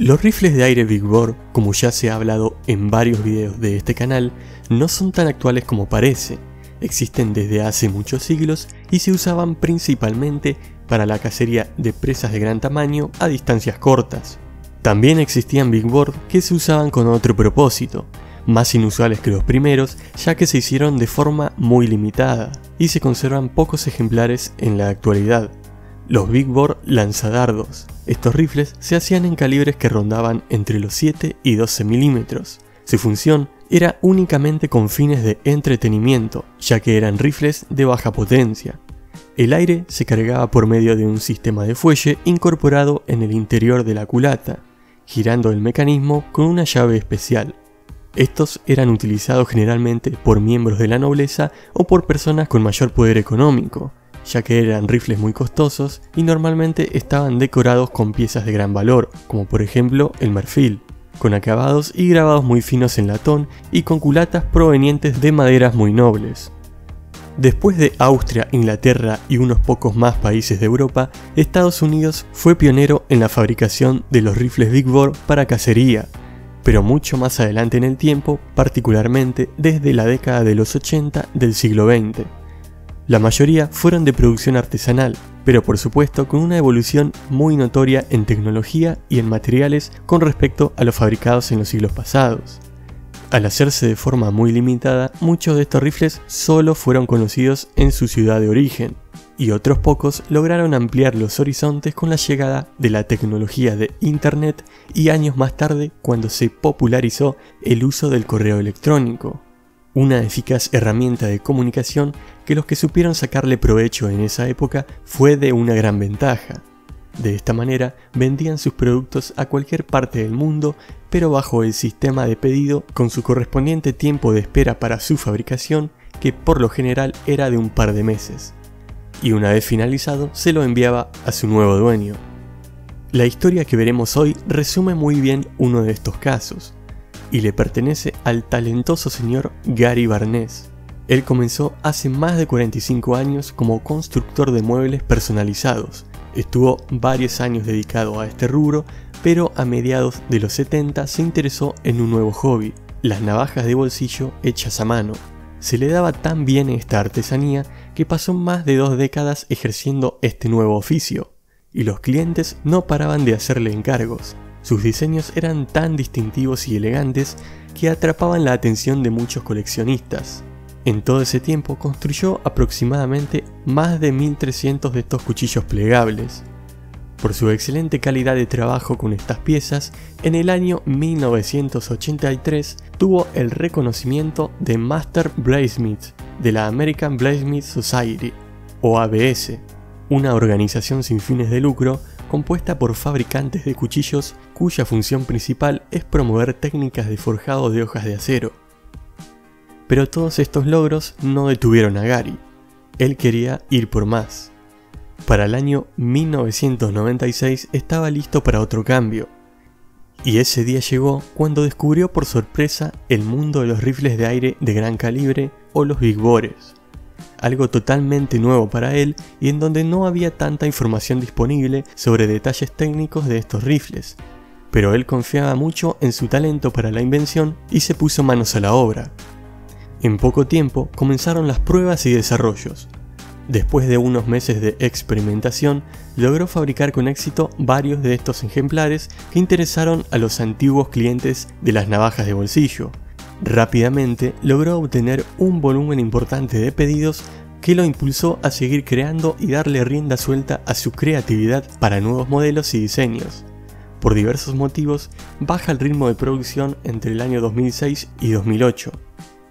Los rifles de aire Big Bore, como ya se ha hablado en varios videos de este canal, no son tan actuales como parece. Existen desde hace muchos siglos y se usaban principalmente para la cacería de presas de gran tamaño a distancias cortas. También existían Big Bore que se usaban con otro propósito, más inusuales que los primeros ya que se hicieron de forma muy limitada y se conservan pocos ejemplares en la actualidad. Los Big Bore lanzadardos. Estos rifles se hacían en calibres que rondaban entre los 7 y 12 milímetros. Su función era únicamente con fines de entretenimiento, ya que eran rifles de baja potencia. El aire se cargaba por medio de un sistema de fuelle incorporado en el interior de la culata, girando el mecanismo con una llave especial. Estos eran utilizados generalmente por miembros de la nobleza o por personas con mayor poder económico, ya que eran rifles muy costosos y normalmente estaban decorados con piezas de gran valor, como por ejemplo el marfil, con acabados y grabados muy finos en latón y con culatas provenientes de maderas muy nobles. Después de Austria, Inglaterra y unos pocos más países de Europa, Estados Unidos fue pionero en la fabricación de los rifles Big Bore para cacería, pero mucho más adelante en el tiempo, particularmente desde la década de los 80 del siglo XX. La mayoría fueron de producción artesanal, pero por supuesto con una evolución muy notoria en tecnología y en materiales con respecto a los fabricados en los siglos pasados. Al hacerse de forma muy limitada, muchos de estos rifles solo fueron conocidos en su ciudad de origen, y otros pocos lograron ampliar los horizontes con la llegada de la tecnología de Internet y años más tarde cuando se popularizó el uso del correo electrónico una eficaz herramienta de comunicación que los que supieron sacarle provecho en esa época fue de una gran ventaja. De esta manera vendían sus productos a cualquier parte del mundo, pero bajo el sistema de pedido con su correspondiente tiempo de espera para su fabricación, que por lo general era de un par de meses. Y una vez finalizado, se lo enviaba a su nuevo dueño. La historia que veremos hoy resume muy bien uno de estos casos y le pertenece al talentoso señor Gary Barnes. Él comenzó hace más de 45 años como constructor de muebles personalizados. Estuvo varios años dedicado a este rubro, pero a mediados de los 70 se interesó en un nuevo hobby, las navajas de bolsillo hechas a mano. Se le daba tan bien esta artesanía que pasó más de dos décadas ejerciendo este nuevo oficio, y los clientes no paraban de hacerle encargos. Sus diseños eran tan distintivos y elegantes que atrapaban la atención de muchos coleccionistas. En todo ese tiempo construyó aproximadamente más de 1300 de estos cuchillos plegables. Por su excelente calidad de trabajo con estas piezas, en el año 1983 tuvo el reconocimiento de Master Bladesmith de la American Bladesmith Society, o ABS, una organización sin fines de lucro compuesta por fabricantes de cuchillos cuya función principal es promover técnicas de forjado de hojas de acero. Pero todos estos logros no detuvieron a Gary. Él quería ir por más. Para el año 1996 estaba listo para otro cambio. Y ese día llegó cuando descubrió por sorpresa el mundo de los rifles de aire de gran calibre o los Big Bores algo totalmente nuevo para él y en donde no había tanta información disponible sobre detalles técnicos de estos rifles. Pero él confiaba mucho en su talento para la invención y se puso manos a la obra. En poco tiempo comenzaron las pruebas y desarrollos. Después de unos meses de experimentación, logró fabricar con éxito varios de estos ejemplares que interesaron a los antiguos clientes de las navajas de bolsillo, Rápidamente logró obtener un volumen importante de pedidos que lo impulsó a seguir creando y darle rienda suelta a su creatividad para nuevos modelos y diseños. Por diversos motivos, baja el ritmo de producción entre el año 2006 y 2008,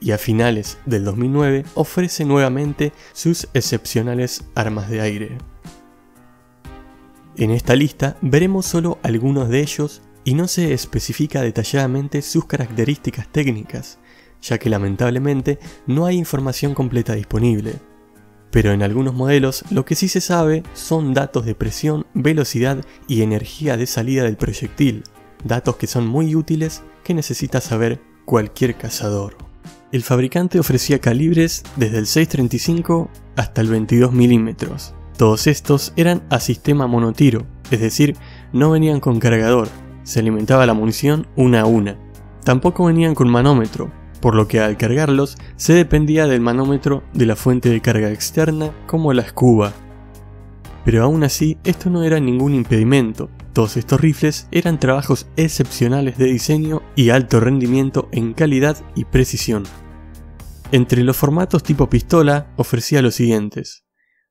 y a finales del 2009 ofrece nuevamente sus excepcionales armas de aire. En esta lista veremos solo algunos de ellos y no se especifica detalladamente sus características técnicas, ya que lamentablemente no hay información completa disponible. Pero en algunos modelos lo que sí se sabe son datos de presión, velocidad y energía de salida del proyectil, datos que son muy útiles que necesita saber cualquier cazador. El fabricante ofrecía calibres desde el 6.35 hasta el 22 mm. Todos estos eran a sistema monotiro, es decir, no venían con cargador, se alimentaba la munición una a una. Tampoco venían con manómetro, por lo que al cargarlos se dependía del manómetro de la fuente de carga externa como la escuba. Pero aún así, esto no era ningún impedimento. Todos estos rifles eran trabajos excepcionales de diseño y alto rendimiento en calidad y precisión. Entre los formatos tipo pistola ofrecía los siguientes.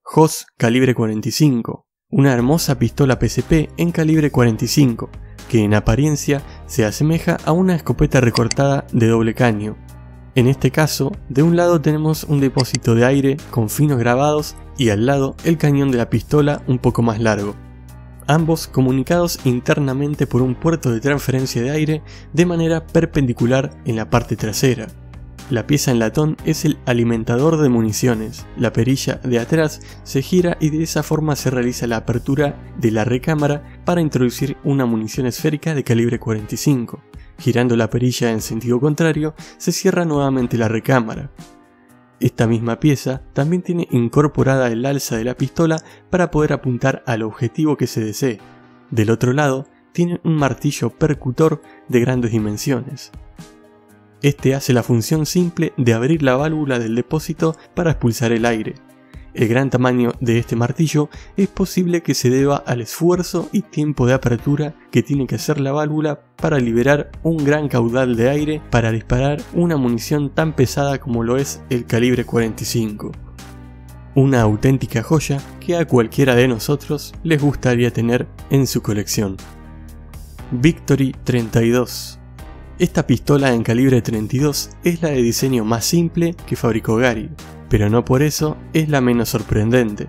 HOS calibre 45, una hermosa pistola PCP en calibre 45, que en apariencia se asemeja a una escopeta recortada de doble caño. En este caso, de un lado tenemos un depósito de aire con finos grabados y al lado el cañón de la pistola un poco más largo, ambos comunicados internamente por un puerto de transferencia de aire de manera perpendicular en la parte trasera. La pieza en latón es el alimentador de municiones. La perilla de atrás se gira y de esa forma se realiza la apertura de la recámara para introducir una munición esférica de calibre 45. Girando la perilla en sentido contrario, se cierra nuevamente la recámara. Esta misma pieza también tiene incorporada el alza de la pistola para poder apuntar al objetivo que se desee. Del otro lado, tiene un martillo percutor de grandes dimensiones. Este hace la función simple de abrir la válvula del depósito para expulsar el aire. El gran tamaño de este martillo es posible que se deba al esfuerzo y tiempo de apertura que tiene que hacer la válvula para liberar un gran caudal de aire para disparar una munición tan pesada como lo es el calibre 45. Una auténtica joya que a cualquiera de nosotros les gustaría tener en su colección. Victory 32 esta pistola en calibre 32 es la de diseño más simple que fabricó Gary, pero no por eso es la menos sorprendente.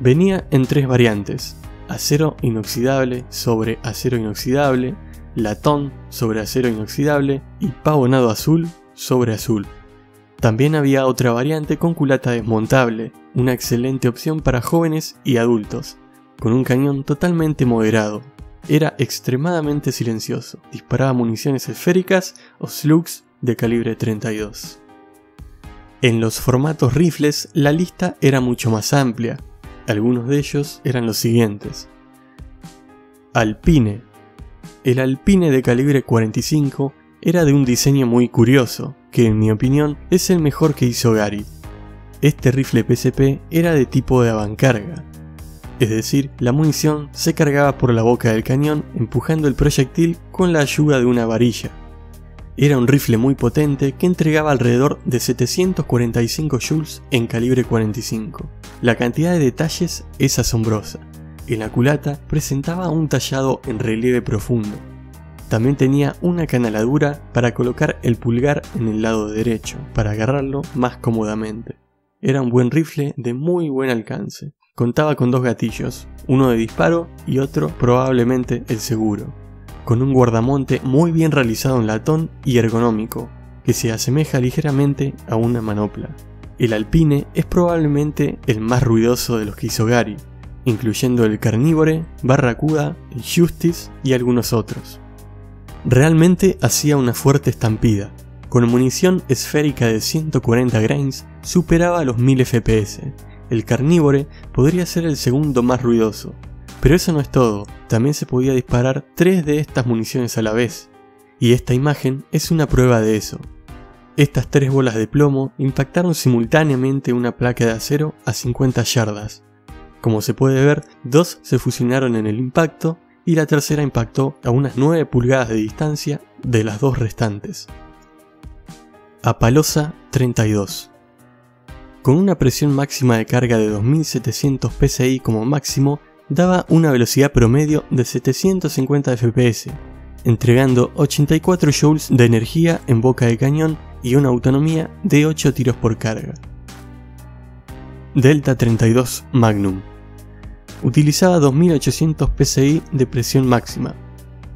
Venía en tres variantes, acero inoxidable sobre acero inoxidable, latón sobre acero inoxidable y pavonado azul sobre azul. También había otra variante con culata desmontable, una excelente opción para jóvenes y adultos, con un cañón totalmente moderado, era extremadamente silencioso, disparaba municiones esféricas o slugs de calibre 32. En los formatos rifles la lista era mucho más amplia, algunos de ellos eran los siguientes. Alpine. El Alpine de calibre 45 era de un diseño muy curioso, que en mi opinión es el mejor que hizo Gary. Este rifle PCP era de tipo de avancarga, es decir, la munición se cargaba por la boca del cañón empujando el proyectil con la ayuda de una varilla. Era un rifle muy potente que entregaba alrededor de 745 joules en calibre 45. La cantidad de detalles es asombrosa. En la culata presentaba un tallado en relieve profundo. También tenía una canaladura para colocar el pulgar en el lado derecho, para agarrarlo más cómodamente. Era un buen rifle de muy buen alcance. Contaba con dos gatillos, uno de disparo y otro probablemente el seguro, con un guardamonte muy bien realizado en latón y ergonómico, que se asemeja ligeramente a una manopla. El Alpine es probablemente el más ruidoso de los que hizo Gary, incluyendo el Carnívore, Barracuda, el Justice y algunos otros. Realmente hacía una fuerte estampida, con munición esférica de 140 grains superaba los 1000 fps el carnívore podría ser el segundo más ruidoso. Pero eso no es todo, también se podía disparar tres de estas municiones a la vez, y esta imagen es una prueba de eso. Estas tres bolas de plomo impactaron simultáneamente una placa de acero a 50 yardas. Como se puede ver, dos se fusionaron en el impacto y la tercera impactó a unas 9 pulgadas de distancia de las dos restantes. Apalosa 32 con una presión máxima de carga de 2700 psi como máximo, daba una velocidad promedio de 750 fps, entregando 84 joules de energía en boca de cañón y una autonomía de 8 tiros por carga. Delta 32 Magnum utilizaba 2800 psi de presión máxima.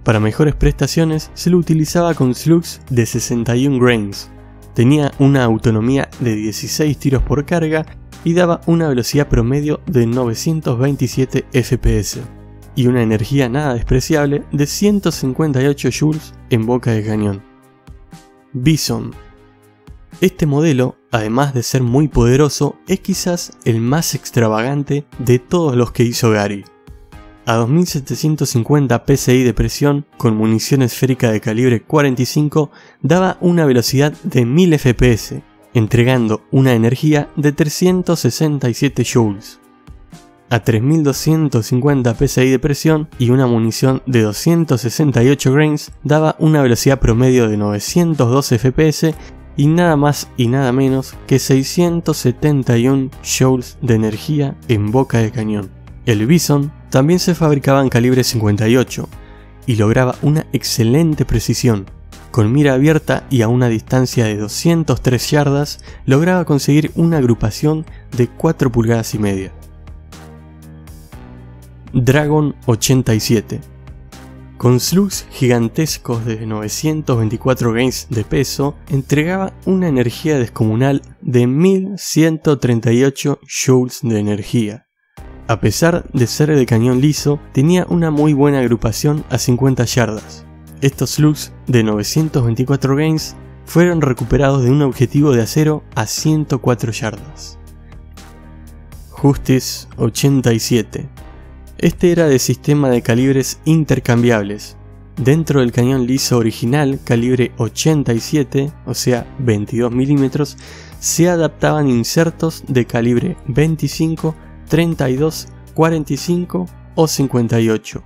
Para mejores prestaciones se lo utilizaba con slugs de 61 grains, tenía una autonomía de 16 tiros por carga y daba una velocidad promedio de 927 fps y una energía nada despreciable de 158 joules en boca de cañón. Bison. Este modelo, además de ser muy poderoso, es quizás el más extravagante de todos los que hizo Gary. A 2750 psi de presión con munición esférica de calibre 45 daba una velocidad de 1000 fps, entregando una energía de 367 joules. A 3250 psi de presión y una munición de 268 grains daba una velocidad promedio de 912 fps y nada más y nada menos que 671 joules de energía en boca de cañón. El Bison también se fabricaba en calibre 58 y lograba una excelente precisión. Con mira abierta y a una distancia de 203 yardas, lograba conseguir una agrupación de 4 pulgadas y media. Dragon 87 con slugs gigantescos de 924 gains de peso, entregaba una energía descomunal de 1138 joules de energía. A pesar de ser de cañón liso, tenía una muy buena agrupación a 50 yardas. Estos slugs de 924 gains fueron recuperados de un objetivo de acero a 104 yardas. Justice 87 Este era de sistema de calibres intercambiables. Dentro del cañón liso original, calibre 87, o sea 22 milímetros, se adaptaban insertos de calibre 25 32, 45 o 58.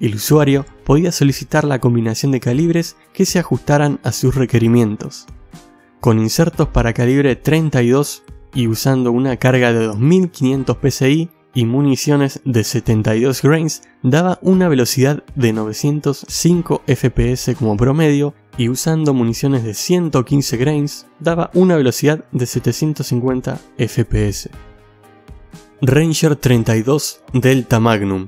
El usuario podía solicitar la combinación de calibres que se ajustaran a sus requerimientos. Con insertos para calibre 32 y usando una carga de 2500 psi y municiones de 72 grains, daba una velocidad de 905 fps como promedio y usando municiones de 115 grains daba una velocidad de 750 fps. Ranger 32 Delta Magnum.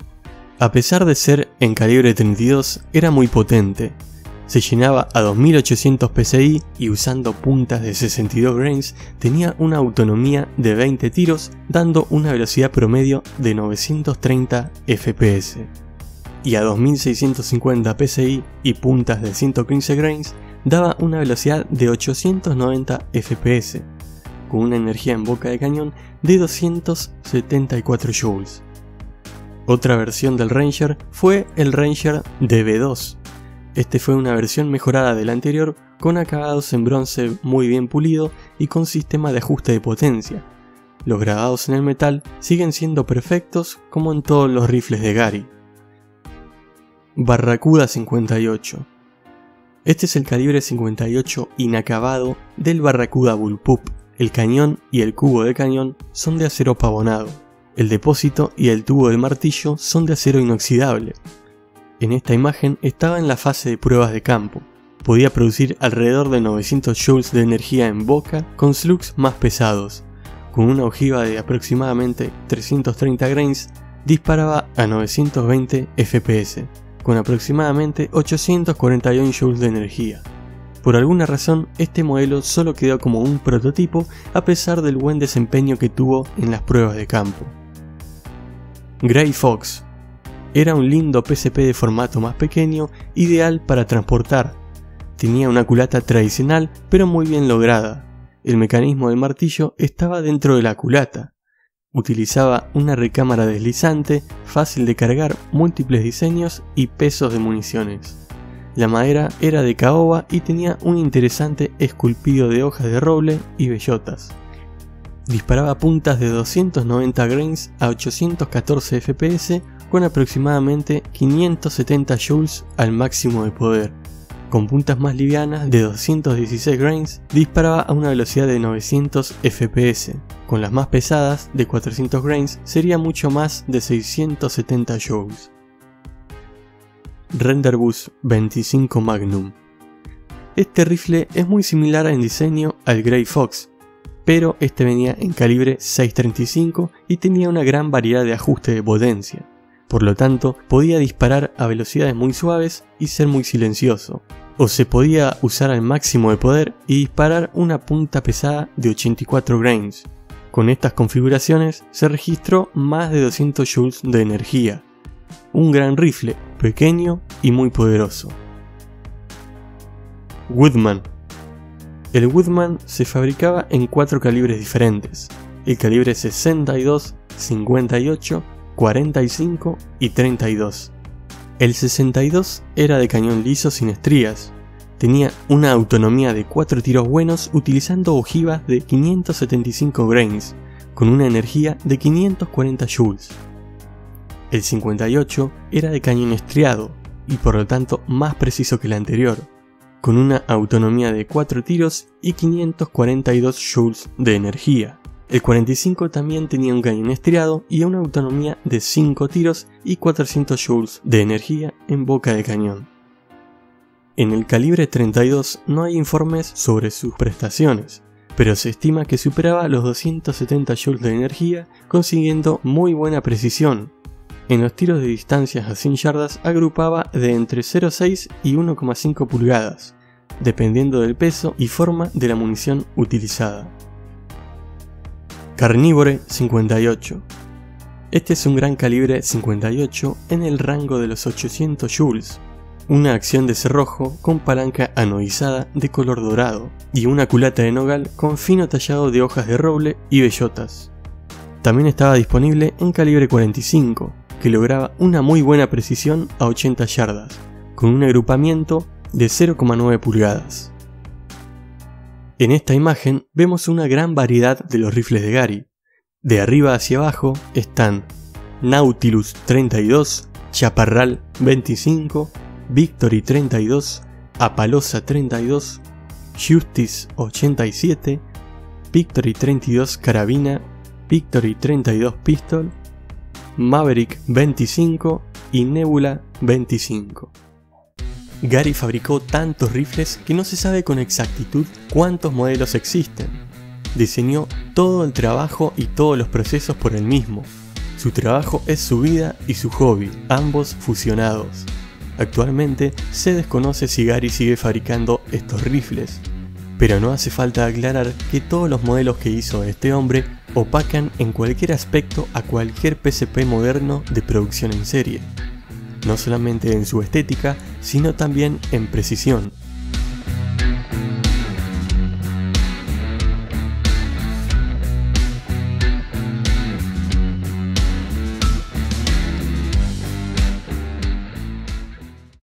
A pesar de ser en calibre 32, era muy potente. Se llenaba a 2800 psi y usando puntas de 62 grains tenía una autonomía de 20 tiros dando una velocidad promedio de 930 fps. Y a 2650 psi y puntas de 115 grains daba una velocidad de 890 fps con una energía en boca de cañón de 274 joules. Otra versión del Ranger fue el Ranger DB2. Este fue una versión mejorada de la anterior con acabados en bronce muy bien pulido y con sistema de ajuste de potencia. Los grabados en el metal siguen siendo perfectos como en todos los rifles de Gary. Barracuda 58 Este es el calibre 58 inacabado del Barracuda Bullpup el cañón y el cubo de cañón son de acero pavonado. El depósito y el tubo del martillo son de acero inoxidable. En esta imagen estaba en la fase de pruebas de campo. Podía producir alrededor de 900 joules de energía en boca con slugs más pesados. Con una ojiva de aproximadamente 330 grains, disparaba a 920 fps, con aproximadamente 841 joules de energía. Por alguna razón, este modelo solo quedó como un prototipo a pesar del buen desempeño que tuvo en las pruebas de campo. Grey Fox era un lindo PCP de formato más pequeño, ideal para transportar. Tenía una culata tradicional, pero muy bien lograda. El mecanismo del martillo estaba dentro de la culata. Utilizaba una recámara deslizante, fácil de cargar, múltiples diseños y pesos de municiones. La madera era de caoba y tenía un interesante esculpido de hojas de roble y bellotas. Disparaba puntas de 290 grains a 814 fps con aproximadamente 570 joules al máximo de poder. Con puntas más livianas de 216 grains disparaba a una velocidad de 900 fps. Con las más pesadas de 400 grains sería mucho más de 670 joules. Renderbus 25 Magnum. Este rifle es muy similar en diseño al Grey Fox, pero este venía en calibre 6.35 y tenía una gran variedad de ajuste de potencia. Por lo tanto, podía disparar a velocidades muy suaves y ser muy silencioso. O se podía usar al máximo de poder y disparar una punta pesada de 84 grains. Con estas configuraciones se registró más de 200 joules de energía, un gran rifle, pequeño y muy poderoso. Woodman. El Woodman se fabricaba en cuatro calibres diferentes, el calibre 62, 58 45 y 32. El 62 era de cañón liso sin estrías. Tenía una autonomía de 4 tiros buenos utilizando ojivas de 575 grains, con una energía de 540 joules. El 58 era de cañón estriado y por lo tanto más preciso que el anterior, con una autonomía de 4 tiros y 542 joules de energía. El 45 también tenía un cañón estriado y una autonomía de 5 tiros y 400 joules de energía en boca de cañón. En el calibre 32 no hay informes sobre sus prestaciones, pero se estima que superaba los 270 joules de energía consiguiendo muy buena precisión. En los tiros de distancias a 100 yardas agrupaba de entre 0,6 y 1,5 pulgadas, dependiendo del peso y forma de la munición utilizada. Carnivore 58. Este es un gran calibre 58 en el rango de los 800 joules, una acción de cerrojo con palanca anodizada de color dorado y una culata de nogal con fino tallado de hojas de roble y bellotas. También estaba disponible en calibre 45, que lograba una muy buena precisión a 80 yardas, con un agrupamiento de 0,9 pulgadas. En esta imagen vemos una gran variedad de los rifles de Gary. De arriba hacia abajo están Nautilus 32, Chaparral 25, Victory 32, Apalosa 32, Justice 87, Victory 32 Carabina, Victory 32 Pistol, Maverick 25 y Nebula 25. Gary fabricó tantos rifles que no se sabe con exactitud cuántos modelos existen. Diseñó todo el trabajo y todos los procesos por él mismo. Su trabajo es su vida y su hobby, ambos fusionados. Actualmente se desconoce si Gary sigue fabricando estos rifles, pero no hace falta aclarar que todos los modelos que hizo este hombre opacan en cualquier aspecto a cualquier PCP moderno de producción en serie no solamente en su estética, sino también en precisión.